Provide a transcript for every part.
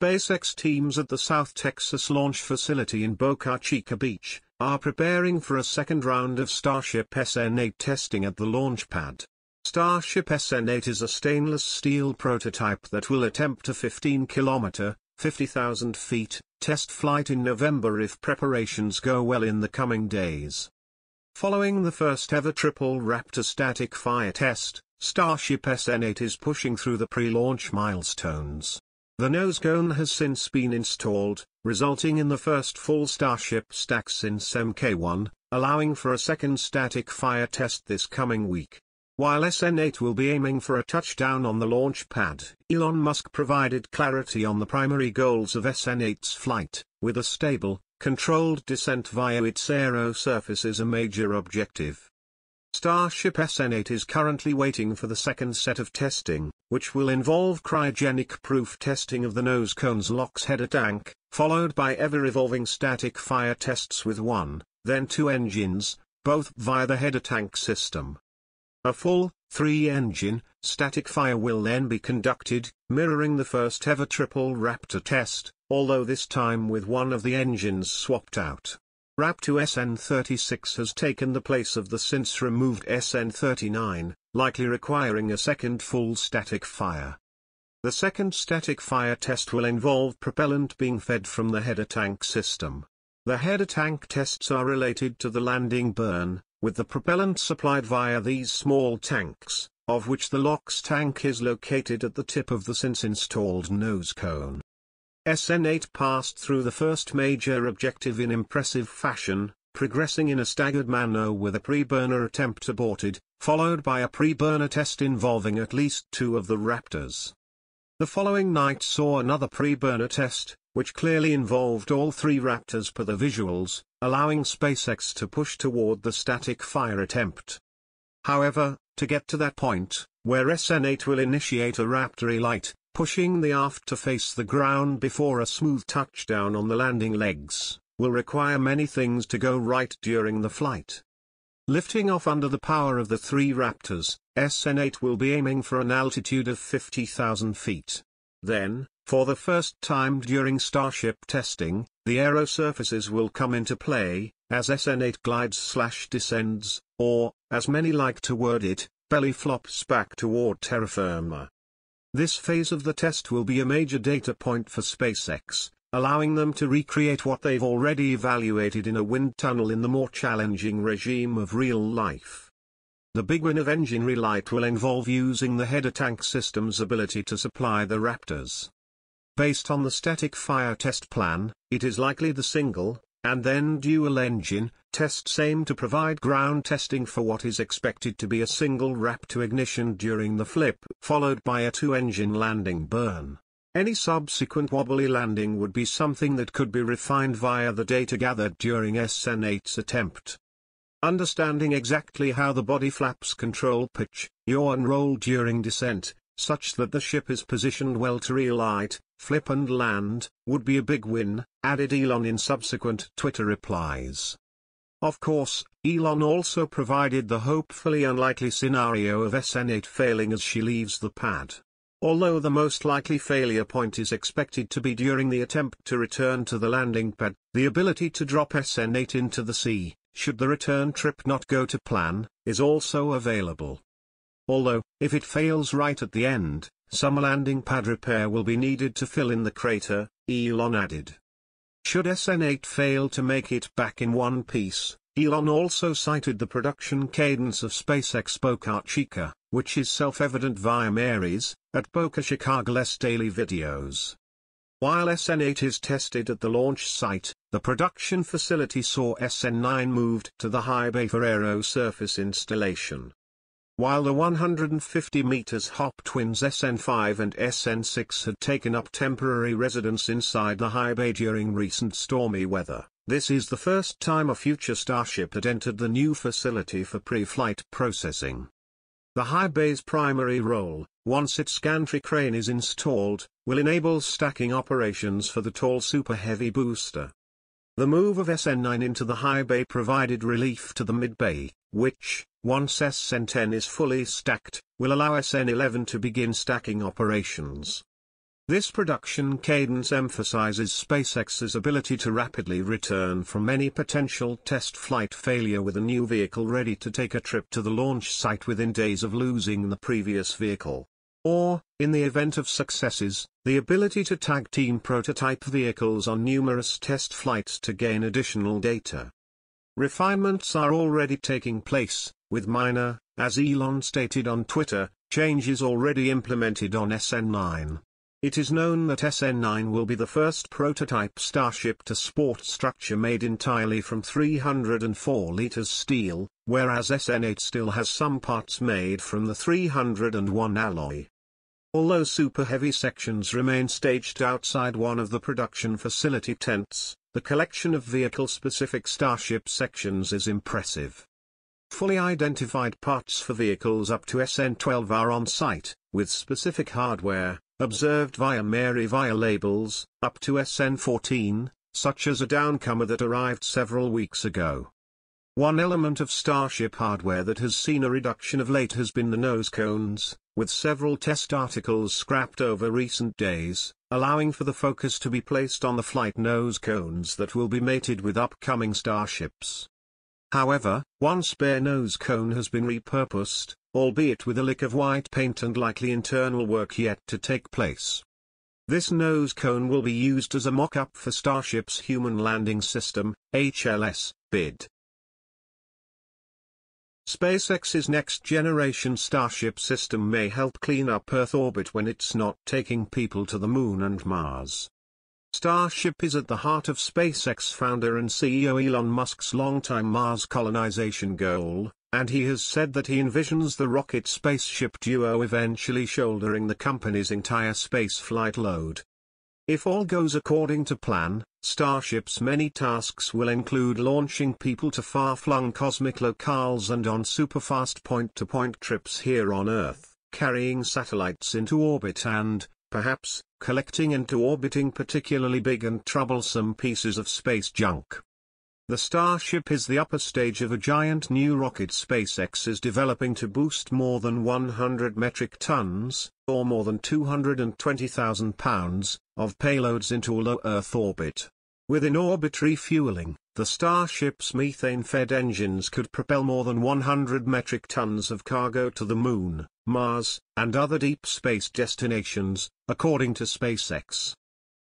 SpaceX teams at the South Texas launch facility in Boca Chica Beach are preparing for a second round of Starship SN8 testing at the launch pad. Starship SN8 is a stainless steel prototype that will attempt a 15-kilometer, 50,000 feet, test flight in November if preparations go well in the coming days. Following the first ever triple Raptor static fire test, Starship SN8 is pushing through the pre-launch milestones. The nose cone has since been installed, resulting in the first full Starship stack since Mk1, allowing for a second static fire test this coming week. While SN8 will be aiming for a touchdown on the launch pad, Elon Musk provided clarity on the primary goals of SN8's flight, with a stable, controlled descent via its aero surface a major objective. Starship SN8 is currently waiting for the second set of testing, which will involve cryogenic-proof testing of the nose cone's LOX header tank, followed by ever-evolving static fire tests with one, then two engines, both via the header tank system. A full, three-engine, static fire will then be conducted, mirroring the first ever triple Raptor test, although this time with one of the engines swapped out. Raptor SN36 has taken the place of the since removed SN39, likely requiring a second full static fire. The second static fire test will involve propellant being fed from the header tank system. The header tank tests are related to the landing burn, with the propellant supplied via these small tanks, of which the LOX tank is located at the tip of the since installed nose cone. SN8 passed through the first major objective in impressive fashion, progressing in a staggered manner with a pre-burner attempt aborted, followed by a pre-burner test involving at least two of the Raptors. The following night saw another pre-burner test, which clearly involved all three Raptors per the visuals, allowing SpaceX to push toward the static fire attempt. However, to get to that point, where SN8 will initiate a Raptor relight, Pushing the aft to face the ground before a smooth touchdown on the landing legs, will require many things to go right during the flight. Lifting off under the power of the three Raptors, SN8 will be aiming for an altitude of 50,000 feet. Then, for the first time during Starship testing, the aero surfaces will come into play, as SN8 glides slash descends, or, as many like to word it, belly flops back toward terra firma. This phase of the test will be a major data point for SpaceX, allowing them to recreate what they've already evaluated in a wind tunnel in the more challenging regime of real life. The big win of engine relight will involve using the header tank system's ability to supply the Raptors. Based on the static fire test plan, it is likely the single, and then dual engine, tests aim to provide ground testing for what is expected to be a single Raptor ignition during the flip, followed by a two-engine landing burn. Any subsequent wobbly landing would be something that could be refined via the data gathered during SN8's attempt. Understanding exactly how the body flaps control pitch, yaw and roll during descent, such that the ship is positioned well to relight, flip and land, would be a big win, added Elon in subsequent Twitter replies. Of course, Elon also provided the hopefully unlikely scenario of SN8 failing as she leaves the pad. Although the most likely failure point is expected to be during the attempt to return to the landing pad, the ability to drop SN8 into the sea, should the return trip not go to plan, is also available. Although, if it fails right at the end, some landing pad repair will be needed to fill in the crater, Elon added. Should SN8 fail to make it back in one piece, Elon also cited the production cadence of SpaceX Boca Chica, which is self-evident via Mary's, at BocaChicaGal's daily videos. While SN8 is tested at the launch site, the production facility saw SN9 moved to the high bay for aero surface installation. While the 150 meters Hop twins SN5 and SN6 had taken up temporary residence inside the high bay during recent stormy weather, this is the first time a future Starship had entered the new facility for pre-flight processing. The high bay's primary role, once its gantry crane is installed, will enable stacking operations for the tall Super Heavy booster. The move of SN9 into the high bay provided relief to the mid bay, which, once SN10 is fully stacked, will allow SN11 to begin stacking operations. This production cadence emphasizes SpaceX's ability to rapidly return from any potential test flight failure with a new vehicle ready to take a trip to the launch site within days of losing the previous vehicle. Or, in the event of successes, the ability to tag team prototype vehicles on numerous test flights to gain additional data. Refinements are already taking place, with minor, as Elon stated on Twitter, changes already implemented on SN9. It is known that SN9 will be the first prototype Starship to sport structure made entirely from 304 L steel, whereas SN8 still has some parts made from the 301 alloy. Although super heavy sections remain staged outside one of the production facility tents, the collection of vehicle-specific Starship sections is impressive. Fully identified parts for vehicles up to SN12 are on site, with specific hardware, observed via Mary via labels, up to SN14, such as a downcomer that arrived several weeks ago. One element of Starship hardware that has seen a reduction of late has been the nose cones, with several test articles scrapped over recent days, allowing for the focus to be placed on the flight nose cones that will be mated with upcoming Starships. However, one spare nose cone has been repurposed, albeit with a lick of white paint and likely internal work yet to take place. This nose cone will be used as a mock-up for Starship's Human Landing System, HLS, bid. SpaceX's next-generation Starship system may help clean up Earth orbit when it's not taking people to the Moon and Mars. Starship is at the heart of SpaceX founder and CEO Elon Musk's longtime Mars colonization goal, and he has said that he envisions the rocket spaceship duo eventually shouldering the company's entire spaceflight load. If all goes according to plan, Starship's many tasks will include launching people to far-flung cosmic locales and on superfast point-to-point trips here on Earth, carrying satellites into orbit and, perhaps, collecting into orbiting particularly big and troublesome pieces of space junk. The Starship is the upper stage of a giant new rocket SpaceX is developing to boost more than 100 metric tons, or more than 220,000 pounds, of payloads into a low Earth orbit. With in-orbit refueling, the Starship's methane-fed engines could propel more than 100 metric tons of cargo to the Moon, Mars, and other deep space destinations, according to SpaceX.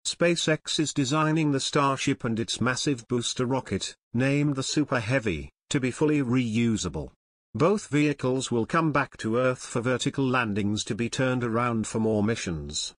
SpaceX is designing the Starship and its massive booster rocket, named the Super Heavy, to be fully reusable. Both vehicles will come back to Earth for vertical landings to be turned around for more missions.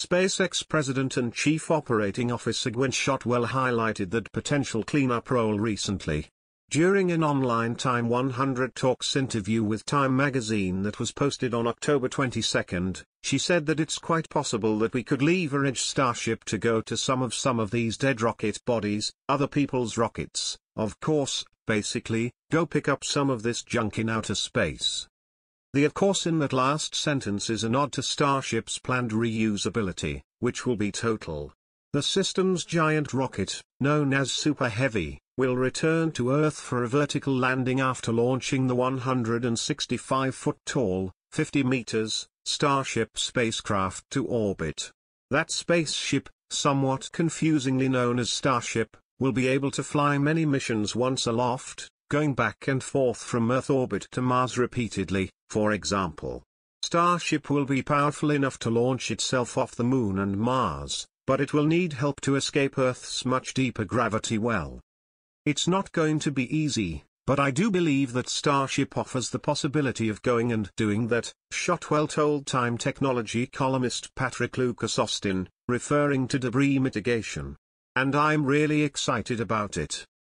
SpaceX President and Chief Operating Officer Gwynne Shotwell highlighted that potential cleanup role recently. During an online Time 100 Talks interview with Time magazine that was posted on October 22, she said that it's quite possible that we could leverage Starship to go to some of some of these dead rocket bodies, other people's rockets, of course, basically, go pick up some of this junk in outer space. The of course in that last sentence is a nod to Starship's planned reusability, which will be total. The system's giant rocket, known as Super Heavy, will return to Earth for a vertical landing after launching the 165-foot tall, 50 meters, Starship spacecraft to orbit. That spaceship, somewhat confusingly known as Starship, will be able to fly many missions once aloft, going back and forth from Earth orbit to Mars repeatedly, for example. Starship will be powerful enough to launch itself off the Moon and Mars, but it will need help to escape Earth's much deeper gravity well. It's not going to be easy, but I do believe that Starship offers the possibility of going and doing that, Shotwell told Time Technology columnist Patrick Lucas Austin, referring to debris mitigation. And I'm really excited about it.